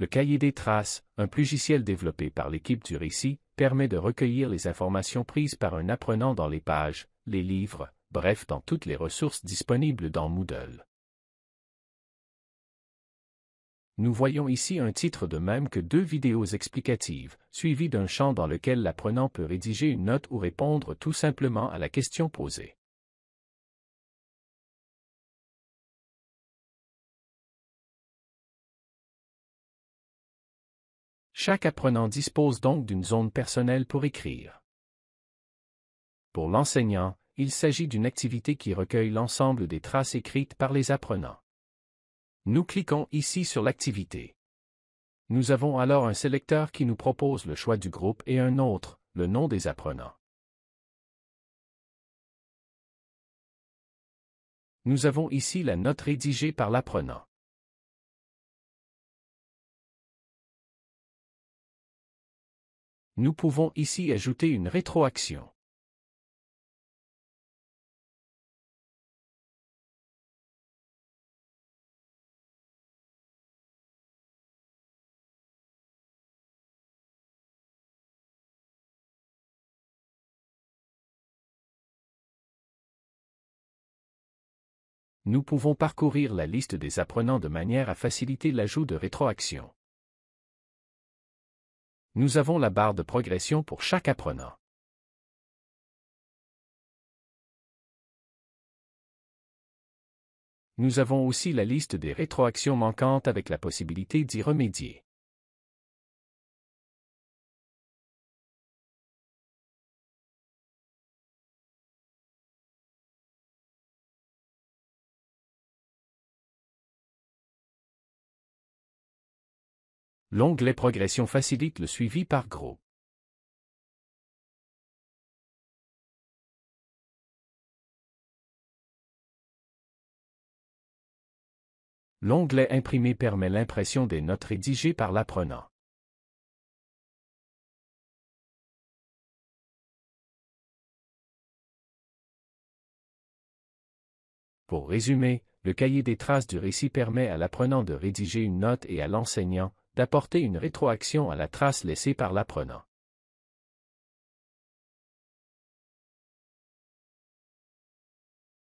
Le cahier des traces, un logiciel développé par l'équipe du récit, permet de recueillir les informations prises par un apprenant dans les pages, les livres, bref dans toutes les ressources disponibles dans Moodle. Nous voyons ici un titre de même que deux vidéos explicatives, suivies d'un champ dans lequel l'apprenant peut rédiger une note ou répondre tout simplement à la question posée. Chaque apprenant dispose donc d'une zone personnelle pour écrire. Pour l'enseignant, il s'agit d'une activité qui recueille l'ensemble des traces écrites par les apprenants. Nous cliquons ici sur l'activité. Nous avons alors un sélecteur qui nous propose le choix du groupe et un autre, le nom des apprenants. Nous avons ici la note rédigée par l'apprenant. Nous pouvons ici ajouter une rétroaction. Nous pouvons parcourir la liste des apprenants de manière à faciliter l'ajout de rétroactions. Nous avons la barre de progression pour chaque apprenant. Nous avons aussi la liste des rétroactions manquantes avec la possibilité d'y remédier. L'onglet Progression facilite le suivi par groupe. L'onglet Imprimer permet l'impression des notes rédigées par l'apprenant. Pour résumer, le cahier des traces du récit permet à l'apprenant de rédiger une note et à l'enseignant, d'apporter une rétroaction à la trace laissée par l'apprenant.